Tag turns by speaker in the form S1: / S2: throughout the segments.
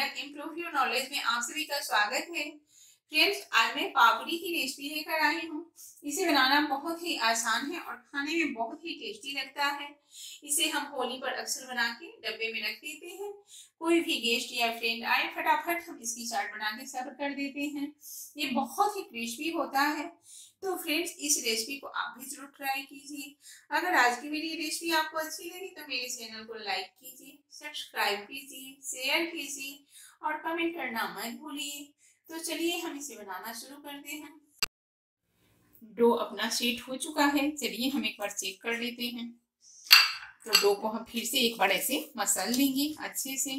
S1: Channel improve your knowledge में आप सभी का स्वागत है। फ्रेंड्स आज मैं पापड़ी की रेसिपी लेकर आई हूँ। इसे बनाना बहुत ही आसान है और खाने में बहुत ही टेस्टी लगता है। इसे हम होली पर अक्सर बना के डब्बे में रख देते हैं। कोई भी गेस्ट या फ्रेंड आए, फटाफट हम इसकी चाट बना के सर्व कर देते हैं। ये बहुत ही क्रिस्पी होता है। तो फ्रेंड्स इस रेसिपी को आप भी ज़रूर ट्राई कीजिए। अगर आज की मेरी रेसिपी आपको अच्छी लगी तो मेरे चैनल को लाइक कीजिए सब्सक्राइब कीजिए शेयर कीजिए और कमेंट करना मत भूलिए। तो चलिए हम इसे बनाना शुरू करते हैं। डो अपना सेट हो चुका है। चलिए हम एक बार चेक कर लेते हैं। तो डो को हम फिर से एक बार ऐसे मसल लेंगे अच्छे से।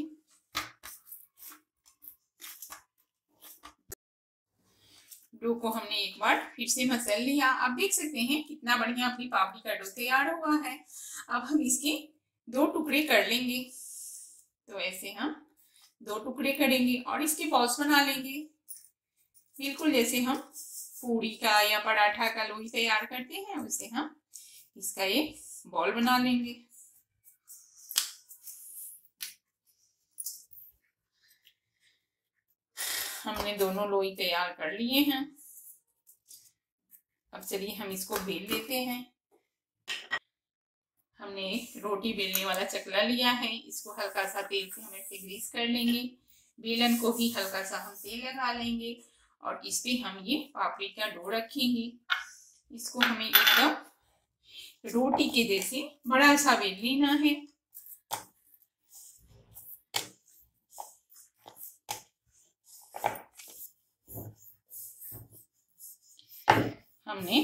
S1: डो को हमने एक बार फिर से मसल लिया। आप देख सकते हैं कितना बढ़िया अपनी पापड़ी का डो तैयार हुआ है। अब हम इसके दो टुकड़े कर लेंगे। तो ऐसे हम दो टुकड़े करेंगे और इसके बॉल्स बना लेंगे। बिल्कुल जैसे हम पूड़ी का या पराठा का लोही तैयार करते हैं, उसे हम इसका एक बॉल बना लेंगे। हमने दोनों लोई तैयार कर लिए हैं। अब चलिए हम इसको बेल लेते हैं। हमने रोटी बेलने वाला चकला लिया है। इसको हल्का सा तेल से हम ऐसे ग्रीस कर लेंगे। बेलन को भी हल्का सा हम तेल लगा लेंगे। और इस पे हम ये पापड़ी का डो रखेंगे। इसको हमें एकदम रोटी के जैसे बड़ा सा बेल लेना है। हमने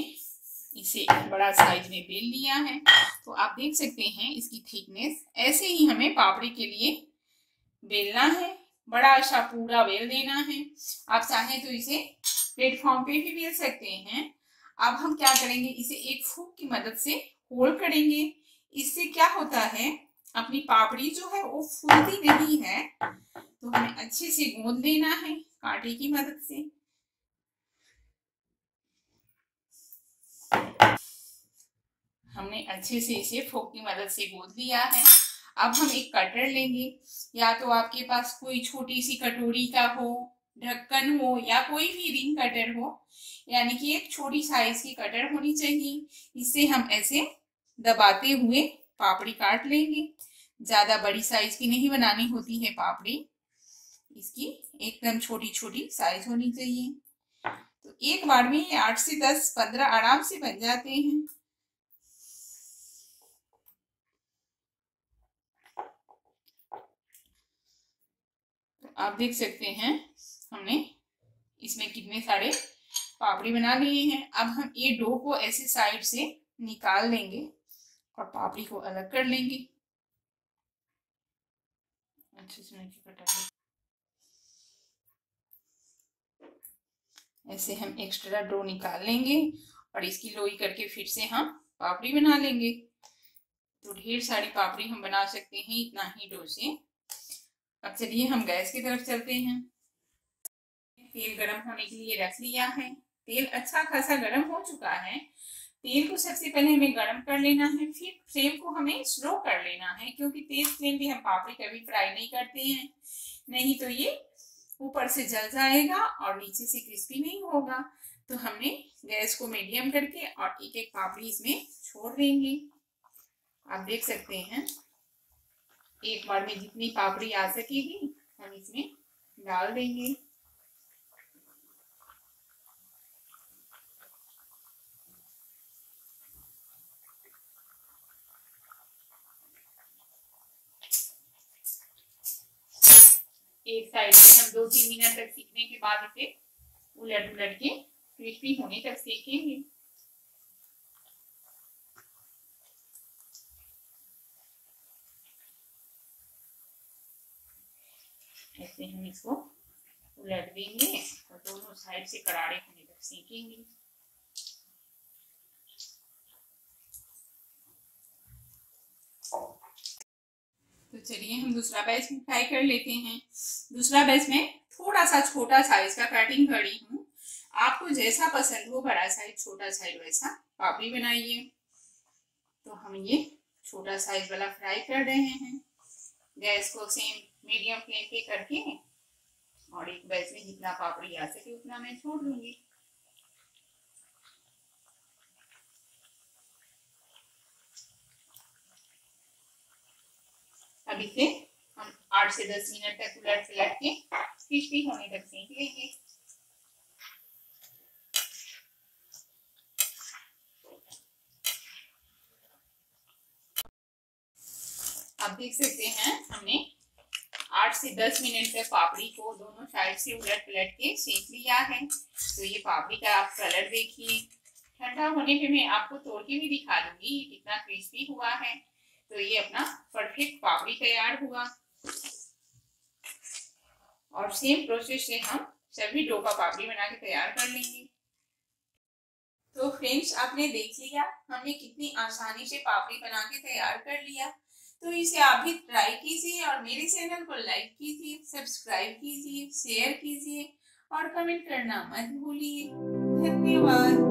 S1: इसे बड़ा साइज़ में बेल लिया है। तो आप देख सकते हैं इसकी थिकनेस। ऐसे ही हमें पापड़ी के लिए बेलना है। बड़ा सा पूरा बेल देना है। आप चाहें तो इसे प्लेटफॉर्म पे भी बेल सकते हैं। अब हम क्या करेंगे? इसे एक फूक की मदद से होल करेंगे। इससे क्या होता है? अपनी पापड़ी जो है वो फूलती नहीं है तो हमें अच्छे से गूंद लेना है कांटे की मदद से। हमने अच्छे से इसे फोक की मदद से गूंद लिया है। अब हम एक कटर लेंगे, या तो आपके पास कोई छोटी सी कटोरी का हो, ढक्कन हो, या कोई भी रिंग कटर हो, यानी कि एक छोटी साइज़ की कटर होनी चाहिए। इससे हम ऐसे दबाते हुए पापड़ी काट लेंगे। ज़्यादा बड़ी साइज़ की नहीं बनानी होती है पापड़ी। इसकी एकदम छोटी छोटी साइज़ होनी चाहिए। तो एक बार में ये आठ से दस, पंद्रह आराम से बन जाते हैं। आप देख सकते हैं, हमने इसमें कितने सारे पापड़ी बना लिए हैं। अब हम ये डो को ऐसे साइड से निकाल लेंगे और पापड़ी को अलग कर लेंगे। अच्छे से ऐसे हम एक्स्ट्रा डो निकाल लेंगे और इसकी लोई करके फिर से हम पापड़ी बना लेंगे। तो ढेर सारी पापड़ी हम बना सकते हैं इतना ही डो से। अब चलिए हम गैस की तरफ़ चलते हैं। तेल गरम होने के लिए रख लिया है। तेल अच्छा खासा गरम हो चुका है। तेल को सबसे पहले हमें गरम कर लेना है। फिर फ्लेम को हमें स्लो कर लेना है, क्योंकि तेज फ्लेम भी हम पापड़ी कभी फ्राई नहीं करते हैं। नहीं तो ये ऊपर से जल जाएगा और नीचे से क्रिस्पी नहीं होगा। तो हमने गैस को मीडियम करके और एक एक पापड़ी इसमें छोड़ देंगे। आप देख सकते हैं। एक बार में जितनी पापड़ी आ सकेगी, हम इसमें डाल देंगे। एक साइड से हम दो तीन मिनट तक सीखने के बाद इसे उलट उलट के क्रिस्पी होने तक सेकेंगे। ऐसे हम इसको उलट देंगे और दोनों साइड से करारे होने तक सेकेंगे। तो चलिए हम दूसरा बैच में फ्राई कर लेते हैं। दूसरा बैच में थोड़ा सा छोटा साइज़ का कटिंग करी हूँ। आपको जैसा पसंद हो बड़ा साइज़ छोटा साइज़ वैसा पापड़ी बनाइए। तो हम ये छोटा साइज़ वाला फ्राई कर रहे हैं। गैस को सेम मीडियम फ्लेम पे करके और एक बैच में जितना पापड़ी आ सके उतना मैं छोड़ दूँगी। अब इसे हम आठ से दस मिनट तक उलट पलट के क्रिस्पी होने तक सेक लेंगे। देख सकते हैं, हमने आठ से दस मिनट तक पापड़ी को दोनों साइड से उलट पलट के सेक लिया है। तो ये पापड़ी का आप कलर देखिए। ठंडा होने पे मैं आपको तोड़ के भी दिखा दूँगी ये कितना क्रिस्पी हुआ है। तो ये अपना परफेक्ट पापड़ी तैयार हुआ। और सेम प्रोसेस से हम सभी डो का पापड़ी बना के तैयार कर लेंगे। तो फ्रेंड्स आपने देख लिया, हमने कितनी आसानी से पापड़ी बना के तैयार कर लिया। तो इसे आप भी ट्राई कीजिए और मेरे चैनल को लाइक कीजिए सब्सक्राइब कीजिए शेयर कीजिए और कमेंट करना मत भूलिए। धन्यवाद।